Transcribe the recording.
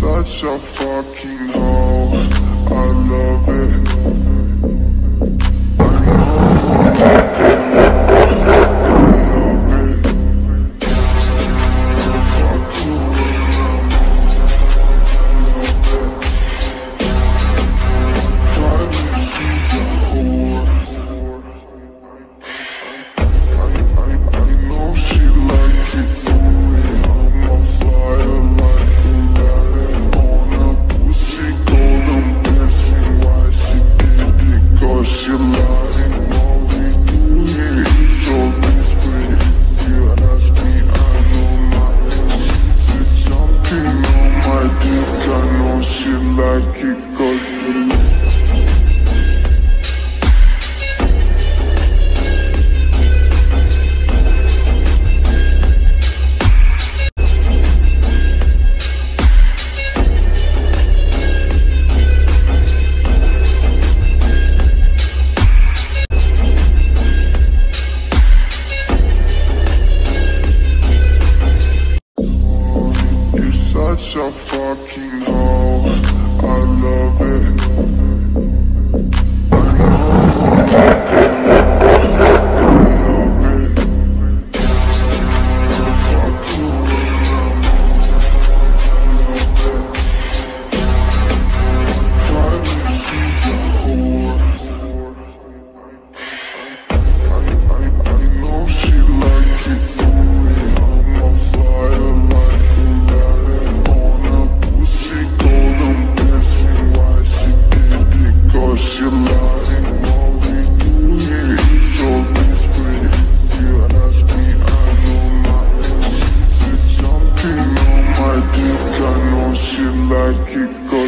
such a fucking hoe. I love it. lost such a fucking hoe. I love it. keep going.